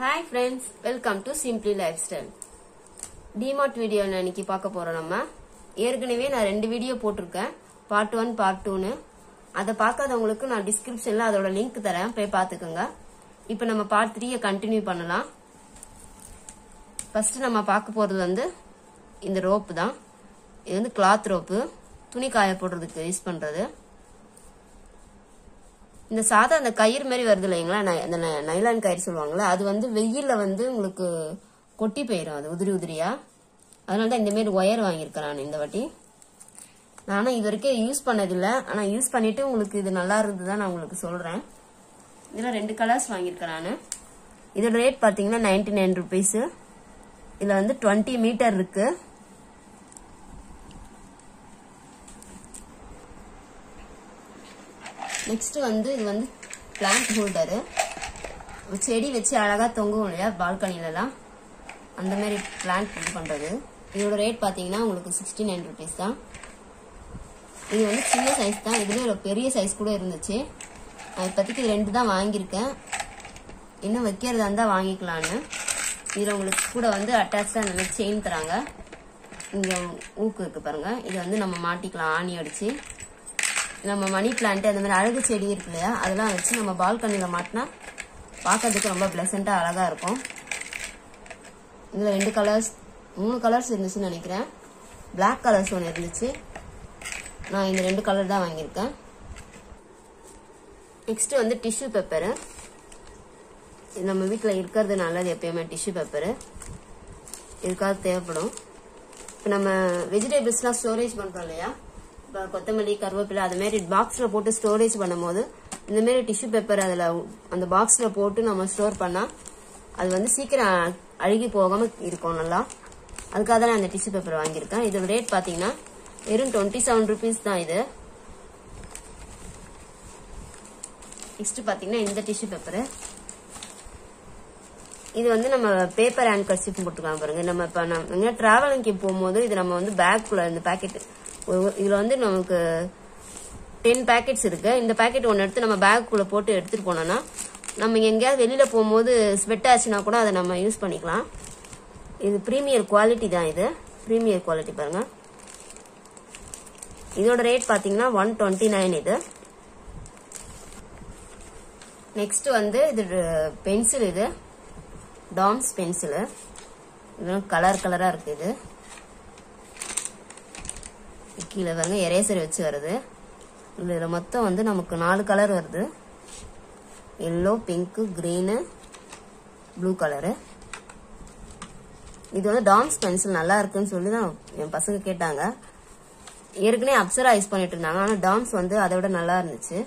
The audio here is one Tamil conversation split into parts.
Hi friends welcome to simply lifestyle DMart video இன்னைக்கு பார்க்க போறோம் நம்ம. ஏற்கனவே நான் ரெண்டு வீடியோ போட்டிருக்கேன். பார்ட் ஒன் பார்ட் டூன்னு அதை பார்க்காதவங்களுக்கு நான் டிஸ்கிரிப்ஷன்ல அதோட லிங்க் தரேன். போய் பார்த்துக்கோங்க. இப்போ நம்ம பார்ட் த்ரீயை கண்டினியூ பண்ணலாம். ஃபர்ஸ்ட் நம்ம பார்க்க போறது வந்து இந்த ரோப்பு தான். இது வந்து கிளாத் ரோப்பு துணி காய போடுறதுக்கு யூஸ் பண்றது. இந்த சாதா அந்த கயிறு மாதிரி வருது இல்லைங்களா? அந்த நைலான் கயிறு சொல்லுவாங்கல்ல அது வந்து வெயில்ல வந்து உங்களுக்கு கொட்டி போயிடும் அது உதிரி உதிரியா? அதனால தான் இந்தமாரி ஒயர் வாங்கியிருக்கிறேன் இந்த வாட்டி. நானும் இது வரைக்கும் யூஸ் பண்ணதில்லை. ஆனால் யூஸ் பண்ணிட்டு உங்களுக்கு இது நல்லா இருந்தது தான் நான் உங்களுக்கு சொல்கிறேன் இதில் ரெண்டு கலர்ஸ் வாங்கியிருக்கேன் இதோட ரேட் பார்த்தீங்கன்னா நைன்டி நைன் ருபீஸு. இதில் வந்து டுவெண்ட்டி மீட்டர் இருக்குது நெக்ஸ்ட்டு வந்து இது வந்து பிளான்ட் ஹோல்டரு செடி வச்சு அழகாக தொங்கும் இல்லையா பால்கனிலலாம். அந்த மாதிரி பிளான்ட் இது பண்ணுறது இதோட ரேட் பார்த்தீங்கன்னா உங்களுக்கு சிக்ஸ்டி நைன் ருபீஸ் தான். இது வந்து சின்ன சைஸ் தான். இதுல ஒரு பெரிய சைஸ் கூட இருந்துச்சு. நான் இப்போதைக்கு ரெண்டு தான் வாங்கியிருக்கேன். இன்னும் வைக்கிறதா இருந்தால் வாங்கிக்கலான்னு இதில் உங்களுக்கு கூட வந்து அட்டாச்சாக அந்த மாதிரி செயின் தராங்க. இங்கே ஊக்கு இருக்கு பாருங்கள் இதை வந்து நம்ம மாட்டிக்கலாம். ஆணி அடிச்சு. நம்ம மணி பிளான்ட் அந்த மாதிரி அழகு செடி இருக்கு இல்லையா? அதெல்லாம் வச்சு நம்ம பால்கனியில் மாட்டினா பார்க்கறதுக்கு ரொம்ப பிளசண்டா அழகா இருக்கும். இதுல ரெண்டு கலர்ஸ் மூணு கலர்ஸ் இருந்துச்சுன்னு நினைக்கிறேன். பிளாக் கலர்ஸ் ஒன்று இருந்துச்சு. நான் இந்த ரெண்டு கலர் தான் வாங்கியிருக்கேன். நெக்ஸ்ட் வந்து டிஷ்யூ பேப்பரு நம்ம வீட்டில் இருக்கிறது நல்லது எப்பயுமே டிஷ்யூ பேப்பரு இதுக்காக தேவைப்படும். இப்போ நம்ம வெஜிடபிள்ஸ்லாம் ஸ்டோரேஜ் பண்ணுறோம் இல்லையா? கொத்தமல்லி கருவேப்பிலை அது மாதிரி பாக்ஸில் போட்டு ஸ்டோரேஜ் பண்ணும்போது இந்த மாதிரி டிஷ்யூ பேப்பர் அதில் அந்த பாக்ஸில் போட்டு நம்ம ஸ்டோர் பண்ணால் அது வந்து சீக்கிரம் அழுகி போகாமல் இருக்கும் நல்லா. அதுக்காக தான் நான் அந்த டிஷ்யூ பேப்பர் வாங்கியிருக்கேன். இதோட ரேட் பார்த்தீங்கன்னா வெறும் டுவெண்ட்டி செவன் ருபீஸ் தான் இது. நெக்ஸ்ட் பார்த்தீங்கன்னா இந்த டிஷ்யூ பேப்பரு இது வந்து நம்ம பேப்பர் ஹேண்ட் கர்ச்சிப் போட்டுக்கலாம் பாருங்க. நம்ம இப்போ நம்ம டிராவலிங்க்கு போகும்போது இது நம்ம வந்து பேக்குள்ள இந்த பேக்கெட் இதுல வந்து நமக்கு டென் பேக்கெட்ஸ் இருக்கு. இந்த பேக்கெட் ஒன்று எடுத்து நம்ம பேக்குள்ள போட்டு எடுத்துட்டு போனோம்னா நம்ம எங்கேயாவது வெளியில போகும்போது ஸ்வெட் ஆச்சுன்னா கூட அதை நம்ம யூஸ் பண்ணிக்கலாம். இது ப்ரீமியர் குவாலிட்டி தான் இது. ப்ரீமியர் குவாலிட்டி பாருங்க. இதோட ரேட் பாத்தீங்கன்னா ஒன் டுவெண்ட்டி நைன் இது. நெக்ஸ்ட் வந்து இது பென்சில் இது. டாம்ஸ் பென்சிலு இதெல்லாம் கலர் கலரா இருக்கு இது. கீழே வந்து எரேசர் வச்சு வருது. இதில் மொத்தம் வந்து நமக்கு நாலு கலர் வருது. Yellow pink green blue colour இது வந்து டாம்ஸ் பென்சில் நல்லா இருக்குன்னு சொல்லி தான் என் பசங்க கேட்டாங்க. ஏற்கனவே அப்சரா யூஸ் பண்ணிட்டு இருந்தாங்க. ஆனால் டாம்ஸ் வந்து அதை விட நல்லா இருந்துச்சு.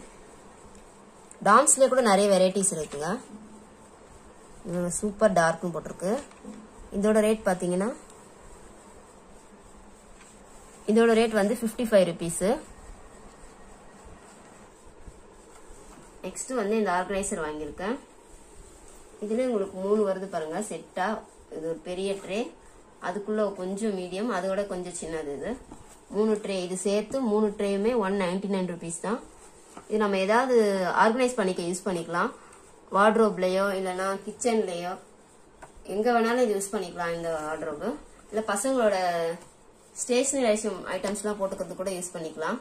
டாம்ஸ்லேயே கூட நிறைய வெரைட்டிஸ் இருக்குங்க. சூப்பர் டார்க்னு போட்டிருக்கு. இதோட ரேட் பார்த்தீங்கன்னா இதோட ரேட் வந்து ஃபிஃப்டி ஃபைவ் ருபீஸு நெக்ஸ்ட் வந்து இந்த ஆர்கனைசர் வாங்கியிருக்கேன். இதுல உங்களுக்கு மூணு வருது பாருங்க செட்டா இது ஒரு பெரிய ட்ரே அதுக்குள்ள கொஞ்சம் மீடியம் அதோட கொஞ்சம் சின்னது இது. மூணு ட்ரே இது சேர்த்து மூணு ட்ரேயுமே ஒன் நைன்டி நைன் ருபீஸ் தான். இது நம்ம ஏதாவது ஆர்கனைஸ் பண்ணிக்க யூஸ் பண்ணிக்கலாம். வார்ட்ரோப்லயோ இல்லைன்னா கிச்சன்லயோ எங்க வேணாலும் இது யூஸ் பண்ணிக்கலாம் இந்த வார்ட்ரோபு இல்ல பசங்களோட ஸ்டேஷனரி ஐட்டம் ஐட்டம்ஸ்லாம் போட்டுக்கிறது கூட யூஸ் பண்ணிக்கலாம்.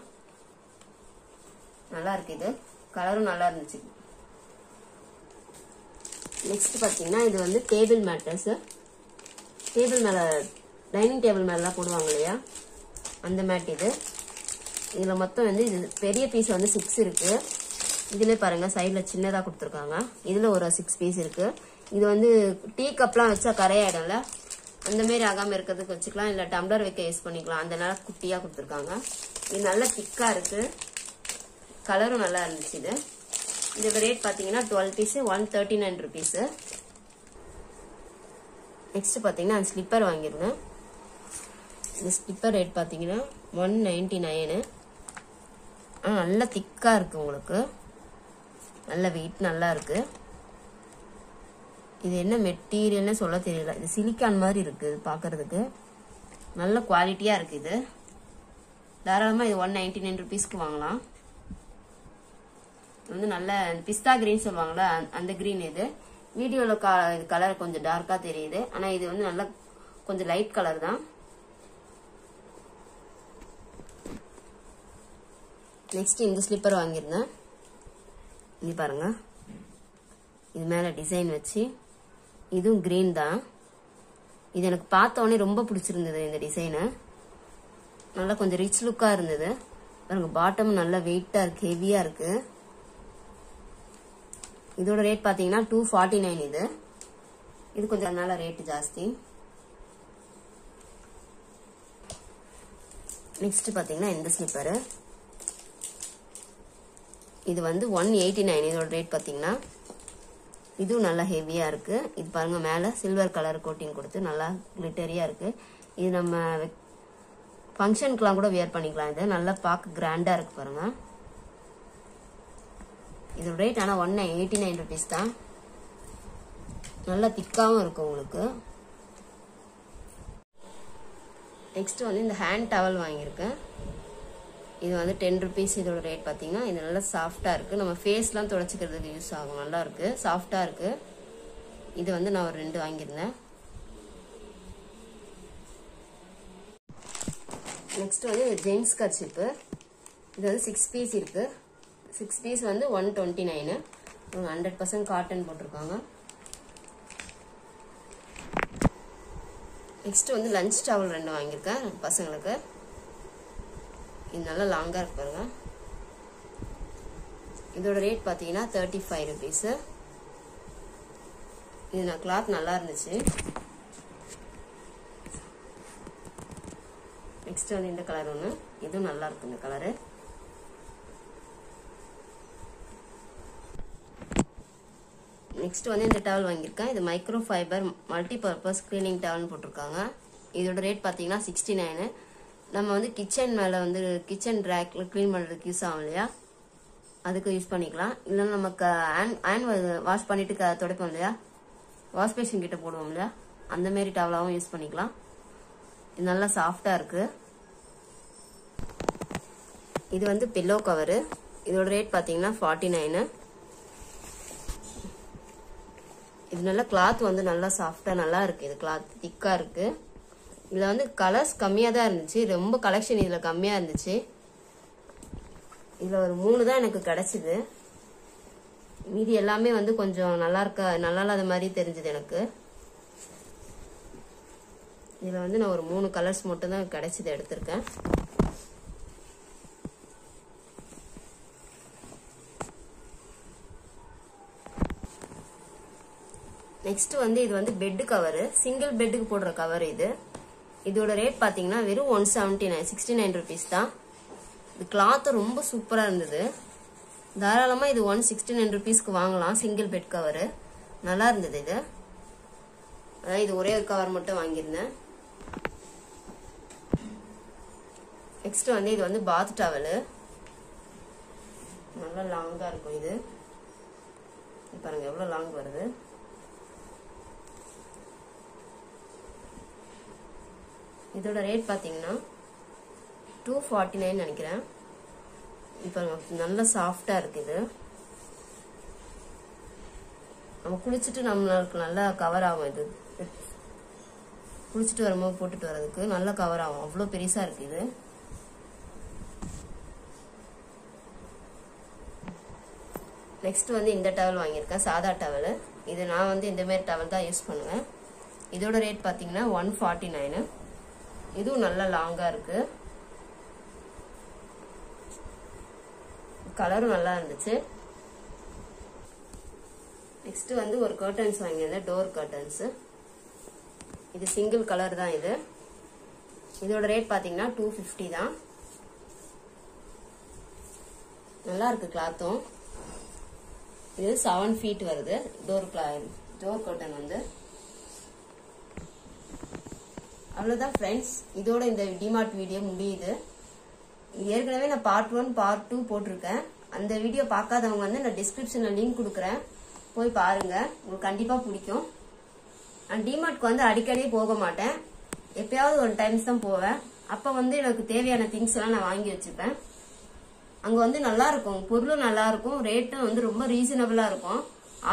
நல்லா இருக்கு இது. கலரும் நல்லா இருந்துச்சு நெக்ஸ்ட் பார்த்தீங்கன்னா இது வந்து டேபிள் மேட்டர்ஸ் டேபிள் மேலே டைனிங் டேபிள் மேலாம் போடுவாங்க இல்லையா? அந்த மேட் இது. இதில் மொத்தம் வந்து இது பெரிய பீஸ் வந்து சிக்ஸ் இருக்குது இதுல பாருங்கள் சைடில் சின்னதாக கொடுத்துருக்காங்க. இதில் ஒரு சிக்ஸ் பீஸ் இருக்கு. இது வந்து டீ கப்லாம் வச்சா கரையாயிடும்ல? அந்த மாதிரி ஆகாம இருக்கிறதுக்கு வச்சுக்கலாம். இல்ல டம்ளர் வைக்க யூஸ் பண்ணிக்கலாம். அந்த நேரம் குட்டியா கொடுத்துருக்காங்க. இது நல்லா திக்கா இருக்கு. கலரும் நல்லா இருந்துச்சு இது. இதோட ரேட் பாத்தீங்கன்னா twelve piece one thirty nine rupees next பாத்தீங்கன்னா ஸ்லிப்பர் வாங்கியிருந்தேன். இந்த ஸ்லிப்பர் ரேட் பாத்தீங்கன்னா ஒன் நைன்டி நைனு நல்லா திக்கா இருக்கு உங்களுக்கு. நல்ல வெயிட் நல்லா இருக்கு. இது என்ன மெட்டீரியல்னு சொல்ல தெரியல. இது சிலிக்கான் மாதிரி இருக்கு இது நல்ல குவாலிட்டியா இருக்கு இது. தாராளமா இது ஒன் நைன்டி நைன் ருபீஸ்க்கு வாங்கலாம். வந்து நல்ல பிஸ்தா கிரீன் சொல்லுவாங்கல்ல அந்த- கிரீன் இது. வீடியோவில் கா கலர் கொஞ்சம் டார்க்காக தெரியுது. ஆனால் இது வந்து நல்லா கொஞ்சம் லைட் கலர் தான். நெக்ஸ்ட் இந்த ஸ்லிப்பர் வாங்கியிருந்தேன். இங்க பாருங்க. இது மேலே டிசைன் வச்சு இதுவும் கிரீன் தான். இது எனக்கு பார்த்தோன்னே ரொம்ப பிடிச்சிருந்தது இந்த டிசைனு நல்லா கொஞ்சம் ரிச் லுக்காக இருந்தது. பாருங்க பாட்டம் நல்லா வெயிட்டாக இருக்கு ஹெவியாக இருக்கு. இதோட ரேட் பார்த்தீங்கன்னா டூ ஃபார்ட்டி நைன் இது. இது கொஞ்சம் நல்ல ரேட்டு ஜாஸ்தி. நெக்ஸ்ட் பார்த்தீங்கன்னா இந்த ஸ்லிப்பரு இது வந்து ஒன் எயிட்டி நைன் இதோட ரேட் பார்த்தீங்கன்னா இதுவும் நல்லா ஹெவியாக இருக்குது இது பாருங்கள் மேலே சில்வர் கலர் கோட்டிங் கொடுத்து நல்லா கிளிட்டரியாக இருக்குது இது நம்ம ஃபங்க்ஷனுக்குலாம் கூட வியர் பண்ணிக்கலாம் இது. நல்லா பார்க்க கிராண்டாக இருக்குது பாருங்கள் இதோட ரேட் ஆனால் ஒன் எயிட்டி நைன் ருபீஸ் தான். நல்லா திக்காகவும் இருக்கும் உங்களுக்கு. நெக்ஸ்ட் வந்து இந்த ஹேண்ட் டவல் வாங்கியிருக்கேன். இது வந்து டென் ருபீஸ் இதோட ரேட் பார்த்தீங்கன்னா இது நல்லா சாஃப்டாக இருக்குது நம்ம ஃபேஸ்லாம் துடைச்சிக்கிறதுக்கு யூஸ் ஆகும். நல்லா இருக்குது சாஃப்டாக இருக்குது இது வந்து நான் ஒரு ரெண்டு வாங்கியிருந்தேன். நெக்ஸ்ட் வந்து ஜென்ஸ் கர்ச்சிப்பு இது வந்து சிக்ஸ் பீஸ் இருக்குது சிக்ஸ் பீஸ் வந்து one twenty nine hundred percent cotton போட்டிருக்காங்க. நெக்ஸ்ட் வந்து லஞ்ச் டவல் ரெண்டு வாங்கியிருக்கேன் பசங்களுக்கு. இது நல்லா லாங்காக இருக்கு பாருங்க. இதோட ரேட் பார்த்தீங்கன்னா தேர்ட்டி ஃபைவ் ருபீஸு இது நான் கிளாத் நல்லா இருந்துச்சு. நெக்ஸ்ட் வந்து இந்த கலர் ஒன்று இதுவும் நல்லா இருக்கு இந்த கலரு நெக்ஸ்ட் வந்து இந்த டவல் வாங்கியிருக்கேன். இது micro fibre multi purpose cleaning டவல்னு போட்டிருக்காங்க. இதோட ரேட் பார்த்தீங்கன்னா சிக்ஸ்டி நைனு நம்ம வந்து கிச்சன் மேலே வந்து கிச்சன் ரேக்கில் க்ளீன் பண்ணுறதுக்கு யூஸ் ஆகும் இல்லையா? அதுக்கு யூஸ் பண்ணிக்கலாம். இல்லைன்னா நமக்கு ஹேண்ட் ஹேண்ட் வாஷ் பண்ணிட்டு க துடைப்போம் இல்லையா? வாஷ் பேஷன் கிட்ட போடுவோம் இல்லையா? அந்த மாரி டவலாகவும் யூஸ் பண்ணிக்கலாம். இது நல்லா சாஃப்டாக இருக்கு. இது வந்து பில்லோ கவரு இதோட ரேட் பார்த்தீங்கன்னா ஃபார்ட்டி நைனு இது நல்லா கிளாத் வந்து நல்லா சாஃப்டாக நல்லா இருக்கு. இது கிளாத் திக்காக இருக்குது இதில் வந்து கலர்ஸ் கம்மியாக தான் இருந்துச்சு ரொம்ப கலெக்ஷன் இதில் கம்மியாக இருந்துச்சு. இதில் ஒரு மூணு தான் எனக்கு கிடச்சிது. மீதி எல்லாமே வந்து கொஞ்சம் நல்லா இருக்க நல்லா இல்லாத மாதிரி தெரிஞ்சுது எனக்கு. இதில் வந்து நான் ஒரு மூணு கலர்ஸ் மட்டும் தான் கிடச்சிது எடுத்திருக்கேன். நெக்ஸ்ட் வந்து இது வந்து பெட்டு கவரு சிங்கிள் பெட்டுக்கு போடுற கவர் இது. இதோட ரேட் பாத்தீங்கன்னா வெறும் one seventy nine sixty nine rupees தான். இது கிளாத்து ரொம்ப சூப்பரா இருந்தது. தாராளமா இது ஒன் சிக்ஸ்டி நைன் ருபீஸ்க்கு வாங்கலாம் சிங்கிள் பெட் கவரு நல்லா இருந்தது இது. அதான் இது ஒரே ஒரு கவர் மட்டும் வாங்கியிருந்தேன். நெக்ஸ்ட் வந்து இது வந்து பாத் டவலு நல்லா லாங்கா இருக்கும் இது. இது பாருங்க எவ்வளவு லாங் வருது? இதோட ரேட் பார்த்தீங்கன்னா டூ ஃபார்ட்டி நைன் நினைக்கிறேன். இப்போ நல்ல சாஃப்டாக இருக்கு இது. நம்ம குளிச்சுட்டு நம்மளுக்கு நல்லா கவர் ஆகும் இது. குளிச்சுட்டு வரும்போது போட்டுட்டு வர்றதுக்கு நல்லா கவர் ஆகும். அவ்வளோ பெருசாக இருக்கு இது. நெக்ஸ்ட் வந்து இந்த டவல் வாங்கியிருக்கேன் சாதா டவல் இது நான் வந்து இந்தமாரி டவல் தான் யூஸ் பண்ணுவேன். இதோட ரேட் பார்த்தீங்கன்னா ஒன் ஃபார்ட்டி நைனு இதுவும் நல்ல லாங்கா இருக்கு. கலரும் நல்லா இருந்துச்சு. நெக்ஸ்ட் வந்து ஒரு கர்டன்ஸ் வாங்கியிருந்தேன் டோர் கர்டன்ஸ் இது சிங்கிள் கலர் தான் இது. இதோட ரேட் பாத்தீங்கன்னா டூ ஃபிஃப்டி தான். நல்லா இருக்கு கிளாத்தும் இது செவன் ஃபீட் வருது. டோர் டோர் கர்டன் வந்து. அவ்வளோதான் ஃப்ரெண்ட்ஸ் இதோட இந்த டிமார்ட் வீடியோ முடியுது. ஏற்கனவே நான் பார்ட் ஒன் பார்ட் டூ போட்டிருக்கேன். அந்த வீடியோ பார்க்காதவங்க வந்து நான் டிஸ்கிரிப்ஷனில் லிங்க் கொடுக்குறேன். போய் பாருங்க. உங்களுக்கு கண்டிப்பாக பிடிக்கும். நான் டிமார்ட்க்கு வந்து அடிக்கடி போக மாட்டேன். எப்பயாவது ஒரு டைம்ஸ் தான் போவேன். அப்போ வந்து எனக்கு தேவையான திங்ஸ் எல்லாம் நான் வாங்கி வச்சுப்பேன். அங்கே வந்து நல்லா இருக்கும். பொருளும் நல்லா இருக்கும். ரேட்டும் வந்து ரொம்ப ரீசனபிளாக இருக்கும்.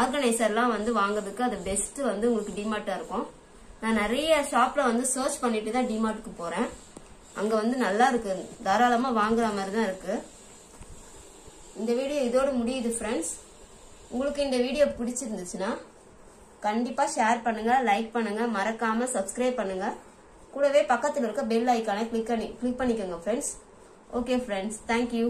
ஆர்கனைசர்லாம் வந்து வாங்குறதுக்கு அது பெஸ்ட் வந்து உங்களுக்கு டிமார்ட்டாக இருக்கும். நான் நிறைய ஷாப்ல வந்து சர்ச் பண்ணிட்டு தான் டிமார்ட்டுக்கு போறேன். அங்க வந்து நல்லா இருக்கு. தாராளமா வாங்குற மாதிரி தான் இருக்கு. இந்த வீடியோ இதோட முடியுது ஃப்ரெண்ட்ஸ் உங்களுக்கு இந்த வீடியோ பிடிச்சிருந்துச்சுன்னா கண்டிப்பா ஷேர் பண்ணுங்க லைக் பண்ணுங்க மறக்காம சப்ஸ்கிரைப் பண்ணுங்க. கூடவே பக்கத்தில் இருக்க பெல் ஐக்கானை கிளிக் பண்ணி கிளிக் பண்ணிக்கோங்க ஃப்ரெண்ட்ஸ் ஓகே ஃப்ரெண்ட்ஸ் தேங்க்யூ